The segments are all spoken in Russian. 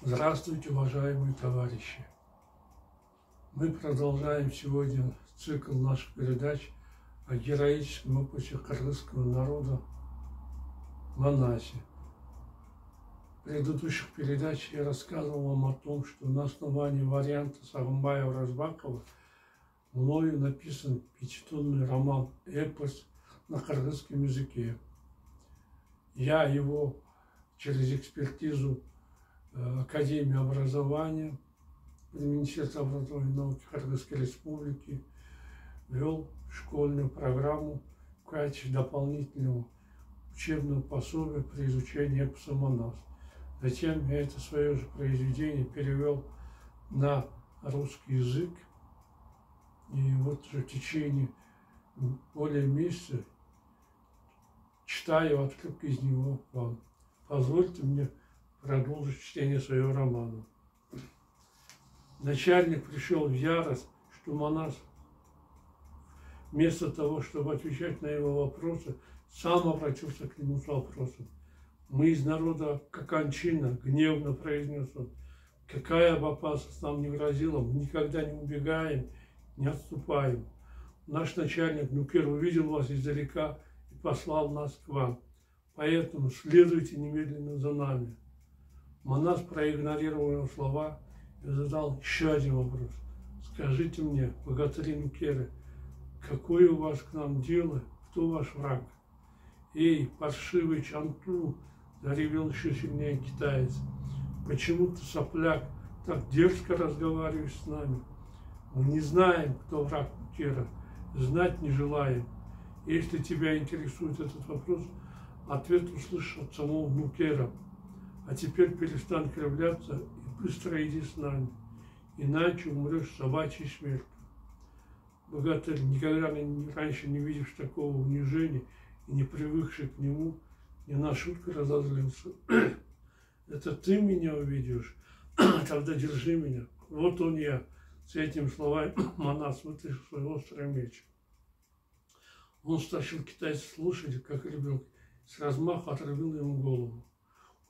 Здравствуйте, уважаемые товарищи! Мы продолжаем сегодня цикл наших передач о героическом эпосе кыргызского народа Манасе. В предыдущих передачах я рассказывал вам о том, что на основании варианта Сагамбаева-Разбакова мною написан пятитонный роман «Эпос» на кыргызском языке. Я его через экспертизу Э, Академии образования при Министерстве образования и науки Кыргызской Республики вел школьную программу в качестве дополнительного учебного пособия при изучении эпоса Манас. Затем я это свое же произведение перевел на русский язык. И вот уже в течение более месяца читаю отрывки из него вам. Позвольте мне продолжить чтение своего романа. Начальник пришел в ярость, что Манас вместо того, чтобы отвечать на его вопросы, сам обратился к нему с вопросом. «Мы из народа Коканчина», — гневно произнес он. «Какая бы опасность нам не грозила, мы никогда не убегаем, не отступаем. Наш начальник Нукер увидел вас издалека и послал нас к вам. Поэтому следуйте немедленно за нами». Манас проигнорировал его слова и задал еще один вопрос. Скажите мне, богатыри Нукеры, какое у вас к нам дело, кто ваш враг? Эй, паршивый Чанту, заревел еще сильнее китаец. Почему ты, сопляк, так дерзко разговариваешь с нами? Мы не знаем, кто враг Нукера, знать не желаем. Если тебя интересует этот вопрос, ответ услышишь от самого Нукера. А теперь перестань кривляться и быстро иди с нами, иначе умрешь собачьей смертью. Богатырь, никогда раньше не видевший такого унижения и не привыкший к нему, не на шутку разозлился. Это ты меня увидишь, тогда держи меня. Вот он я. С этими словами Манас вытащил свой острый меч. Он стащил китайца с лошади, как ребенок, с размаху отрубил ему голову.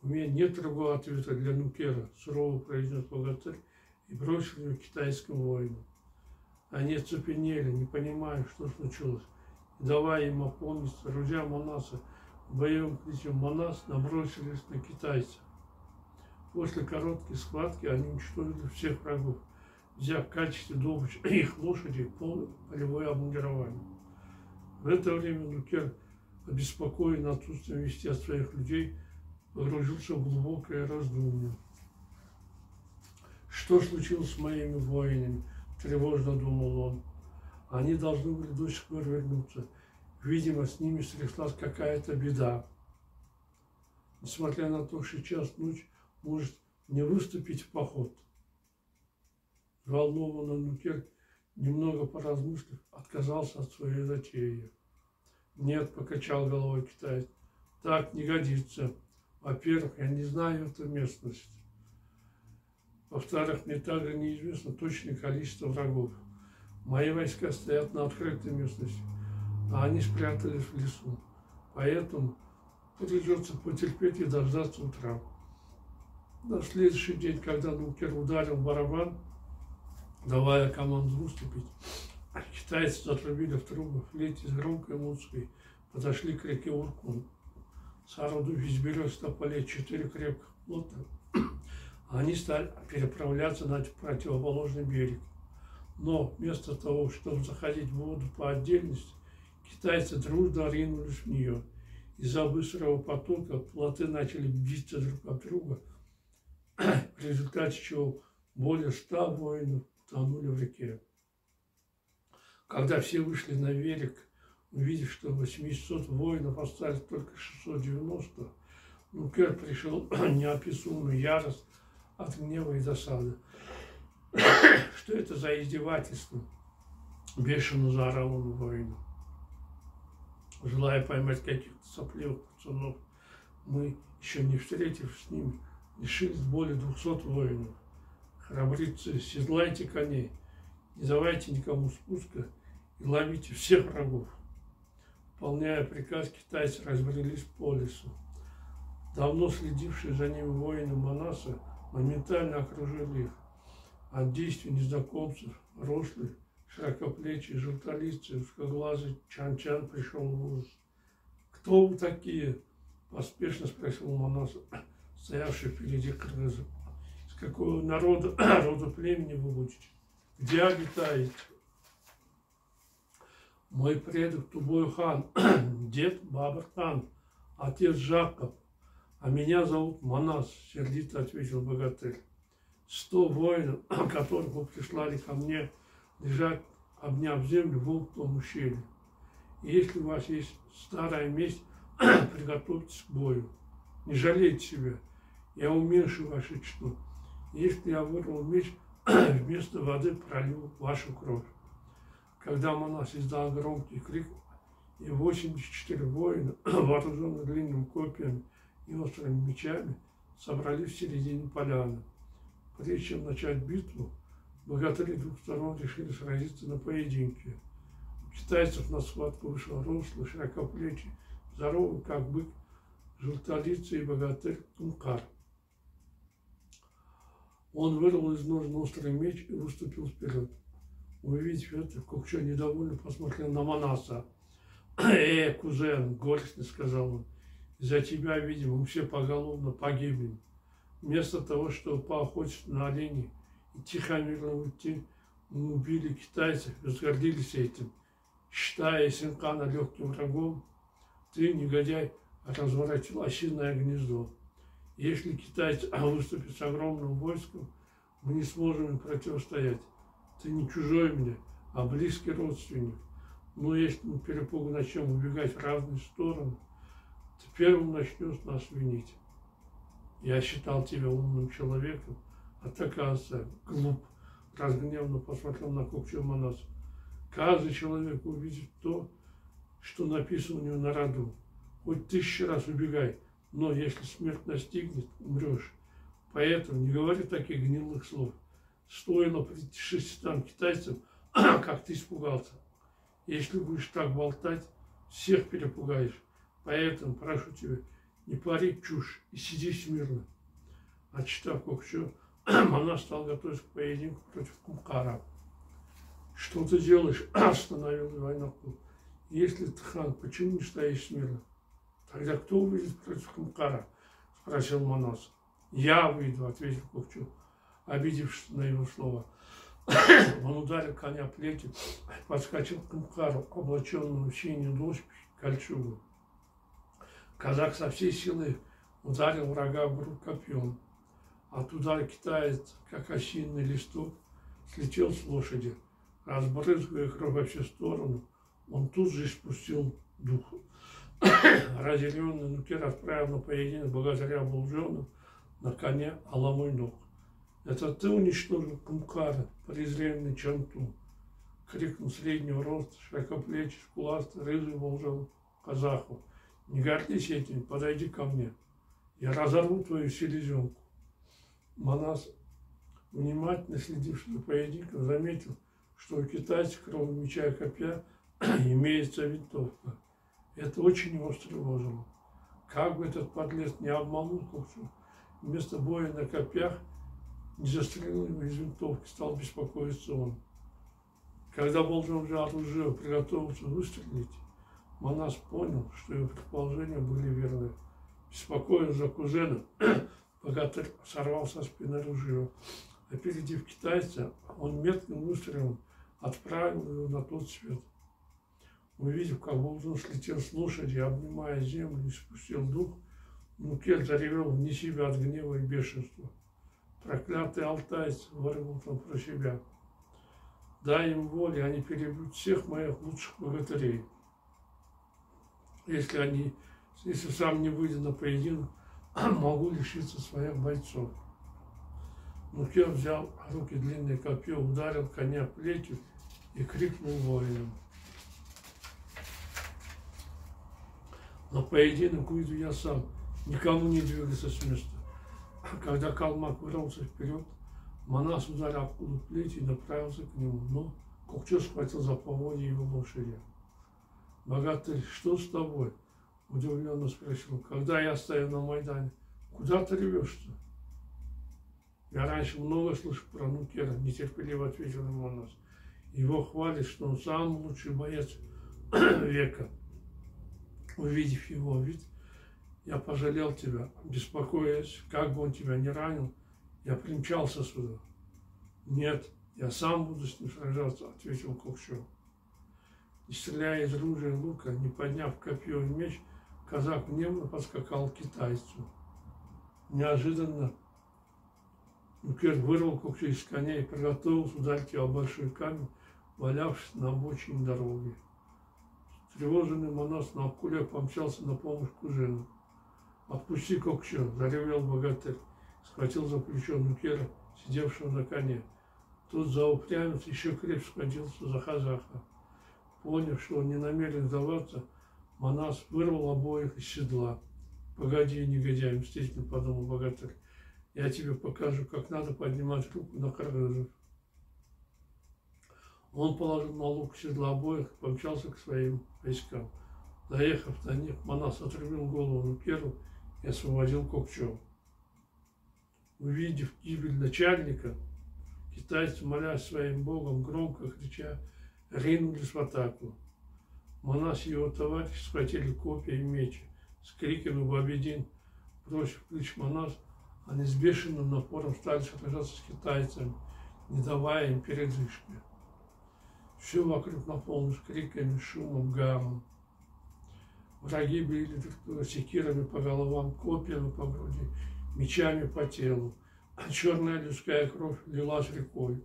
У меня нет другого ответа для Нукера, сурово произнес богатырь и бросил ее китайскому воину. Они оцепенели, не понимая, что случилось. И давая им опомниться, друзья Манаса в боевом кличе Манас набросились на китайца. После короткой схватки они уничтожили всех врагов, взяв в качестве добычи их лошади полное полевое обмундирование. В это время Нукер, обеспокоен отсутствием вести от своих людей, погрузился в глубокое раздумье. Что случилось с моими воинами? Тревожно думал он. Они должны были до сих пор вернуться. Видимо, с ними стряслась какая-то беда. Несмотря на то, что час ночь может не выступить в поход. Взволнованный Нукер, немного поразмыслив, отказался от своей затеи. Нет, покачал головой китаец, так не годится. Во-первых, я не знаю эту местность. Во-вторых, мне также неизвестно точное количество врагов. Мои войска стоят на открытой местности, а они спрятались в лесу. Поэтому придется потерпеть и дождаться утра. На следующий день, когда Нукер ударил барабан, давая команду выступить, китайцы затрубили в трубах, флейте с громкой музыкой, подошли к реке Уркун соорудив из берез тополей четыре крепких плота, они стали переправляться на противоположный берег. Но вместо того, чтобы заходить в воду по отдельности, китайцы дружно ринулись в нее. Из-за быстрого потока плоты начали биться друг об друга, в результате чего более ста воинов тонули в реке. Когда все вышли на берег, увидев, что 800 воинов остались только 690, Нукер пришел неописуемую ярость от гнева и досады. Что это за издевательство? Бешено заорал он воину. Желая поймать каких-то сопливых пацанов, мы, еще не встретившись с ними, лишились более двухсот воинов. Храбрицы, седлайте коней, не давайте никому спуска и ловите всех врагов. Выполняя приказ, китайцы разбрелись по лесу. Давно следившие за ними воины Манаса моментально окружили их. От действий незнакомцев, рослый, широкоплечий, желтолицый, узкоглазый Чан-Чан пришел в ужас. «Кто вы такие?» – поспешно спросил монах, стоявший впереди кыргыза. «С какого народа, рода племени вы будете? Где обитаете?» Мой предок Тубой хан, дед Бабар хан, отец Жаков, а меня зовут Манас, сердито ответил богатырь. Сто воинов, которых вы прислали ко мне, лежат, обняв землю в волком ущелье. Если у вас есть старая месть, приготовьтесь к бою. Не жалейте себя, я уменьшу ваше число. Если я вырвал меч, вместо воды пролил вашу кровь. Когда монах издал громкий крик, и 84 воина, вооруженные длинным копьями и острыми мечами, собрались в середине поляны. Прежде чем начать битву, богатыри двух сторон решили сразиться на поединке. У китайцев на схватку вышел рослый, широкоплечий, здоровый, как бык, желтолицый и богатырь Кумкар. Он вырвал из ножен острый меч и выступил вперед. Увидев это, Кукчо недовольно посмотрел на Манаса. «Э, кузен!» – горестно сказал он. «За тебя, видимо, мы все поголовно погибли. Вместо того, чтобы поохотиться на оленей и тихо мирно уйти, мы убили китайцев и возгордились этим. Считая Синкана легким врагом, ты, негодяй, разворотил осиное гнездо. Если китайцы выступят с огромным войском, мы не сможем им противостоять. Ты не чужой мне, а близкий родственник. Но если мы перепугу начнем убегать в разные стороны, ты первым начнешь нас винить. Я считал тебя умным человеком, а ты, оказывается, глуп. Разгневно посмотрел на Кокчу Манас. Каждый человек увидит то, что написано у него на роду. Хоть тысячу раз убегай, но если смерть настигнет, умрешь. Поэтому не говори таких гнилых слов стоило шестистам китайцам, как ты испугался. Если будешь так болтать, всех перепугаешь. Поэтому прошу тебя, не пари чушь и сиди смирно. Отчитав Кокчо, она стал готовиться к поединку против Кумкара. Что ты делаешь? Остановил Войнаку. Если ты хан, почему не стоишь смирно? Тогда кто выйдет против Кумкара? Спросил Манас. Я выйду, ответил Кокчо обидевшись на его слово. Он ударил коня плетью, подскочил к Кумкару, облаченному в синюю дождь кольчугу. Казак со всей силы ударил врага в грудь копьем. От удара китаец, как осинный листок, слетел с лошади. Разбрызгивая кровь во все стороны, он тут же спустил дух. Разъяренный Нукер отправил на поединок богатыря Булжона на коне Аламой ног. Это ты уничтожил Кумкара, презренный Чанту. Крикнул среднего роста, широкоплечий, скуластый, рыжий волжал казаху. Не гордись этим, подойди ко мне. Я разорву твою селезенку. Манас, внимательно следивший за поединком, заметил, что у китайцев, кроме меча и копья, имеется винтовка. Это очень его встревожило. Как бы этот подлец не обманул Куксу, вместо боя на копьях – не застрелил его из винтовки, стал беспокоиться он. Когда Болжон взял оружие, приготовился выстрелить, Манас понял, что его предположения были верны. Беспокоен за кузена, богатырь сорвал со спины ружье. Опередив китайца, он метким выстрелом отправил его на тот свет. Увидев, как Болжон слетел с лошади, обнимая землю и спустил дух, Мукель заревел вне себя от гнева и бешенства. Проклятый алтайцы, вырвал он про себя. Дай им воли, они перебьют всех моих лучших богатырей. Если они, если сам не выйду на поединок, могу лишиться своих бойцов. Мукер взял руки длинное копье, ударил коня плетью и крикнул воинам. На поединок уйду я сам, никому не двигаться с места. Когда Калмак вырвался вперед, Манас ударил откуда плеть и направился к нему, но Кокчо схватил за поводья его лошади. «Богатырь, что с тобой?» – удивленно спросил. «Когда я стою на Майдане, куда ты ревешь-то?» Я раньше много слышал про Нукера, нетерпеливо ответил ему Манас. Его хвалит, что он самый лучший боец века. Увидев его вид, я пожалел тебя, беспокоясь, как бы он тебя не ранил, я примчался сюда. Нет, я сам буду с ним сражаться, ответил Кокчев. И стреляя из ружья лука, не подняв копье и меч, казак гневно подскакал к китайцу. Неожиданно Нукер вырвал Кокчев из коня и приготовился ударить его большой камень, валявшись на обочине дороги. Тревоженный монас на окуле помчался на помощь кужину. «Отпусти Кокчо!» – заревел богатырь. Схватил за плечо Нукера, сидевшего на коне. Тот заупрямец еще крепче схватился за казаха. Поняв, что он не намерен сдаваться, Манас вырвал обоих из седла. «Погоди, негодяй!» – мстительно подумал богатырь. «Я тебе покажу, как надо поднимать руку на кыргызов». Он положил на лук седла обоих и помчался к своим войскам. Доехав до них, Манас отрубил голову Нукеру и освободил Кокчева. Увидев гибель начальника, китайцы, молясь своим богом, громко крича, ринулись в атаку. Манас и его товарищи схватили копья и мечи. С криками «Бабедин!» бросив клич Манас, они с бешеным напором стали сражаться с китайцами, не давая им передышки. Все вокруг наполнилось криками, шумом, гамом. Враги били секирами по головам, копьями по груди, мечами по телу. А черная людская кровь лилась рекой.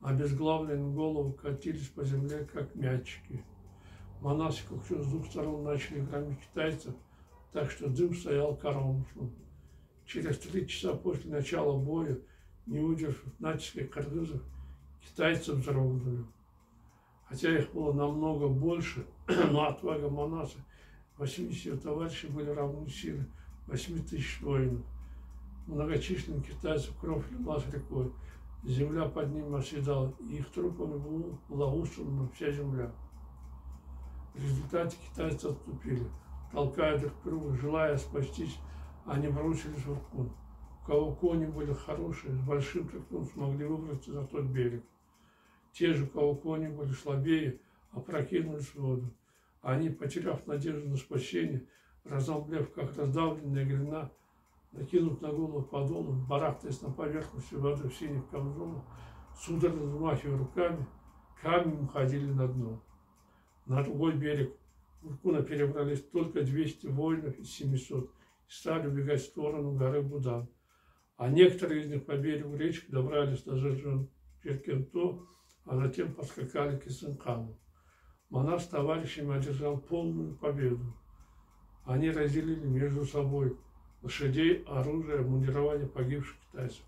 Обезглавленные головы катились по земле, как мячики. Монасиков с двух сторон начали громить китайцев, так что дым стоял коромыслом. Через три часа после начала боя, не выдержав натиска кыргызов, китайцы вздрогнули. Хотя их было намного больше, но отвага Манаса 80 товарищей были равны силы 8 тысяч воинов. Многочисленных китайцев кровь лилась рекой. Земля под ними оседала, и их трупами была устлана вся земля. В результате китайцы отступили. Толкая друг друга, желая спастись, они бросились в Иркун. У кого кони были хорошие, с большим трудом смогли выбраться на тот берег. Те же, у кого кони были слабее, опрокинулись в воду. Они, потеряв надежду на спасение, разомлев, как раздавленная грина, накинув на голову подолом, барахтаясь на поверхности воды в синих камзолах, судорожно взмахивая руками, камнем уходили на дно. На другой берег Уркуна перебрались только 200 воинов из 700 и стали убегать в сторону горы Будан. А некоторые из них по берегу речки добрались до Жеркенто, а затем подскакали к Исенкану. Монах с товарищами одержал полную победу. Они разделили между собой лошадей, оружие, мундирование погибших китайцев.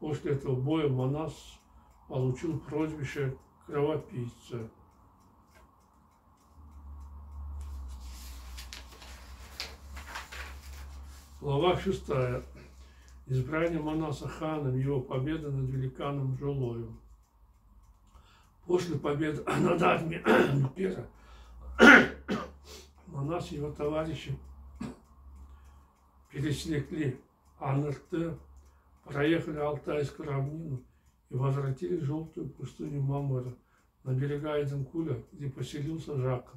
После этого боя Манас получил прозвище кровопийца. Глава шестая. Избрание Манаса ханом, его победа над великаном Жолою. После победы над армией Пера Манас и его товарищи пересекли Анырты, проехали Алтайскую равнину и возвратились в желтую пустыню Мамыра на берега Айденкуля, где поселился Жак.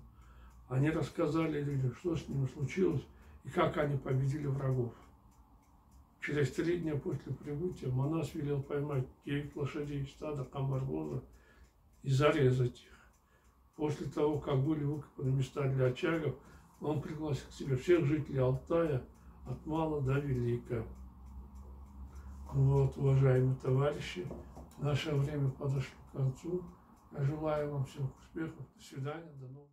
Они рассказали людям, что с ними случилось и как они победили врагов. Через три дня после прибытия Манас велел поймать девять лошадей стада камбарбоза и зарезать их. После того, как были выкопаны места для очагов, он пригласил к себе всех жителей Алтая от мала до велика. Вот, уважаемые товарищи, наше время подошло к концу. Я желаю вам всем успехов. До свидания. До новых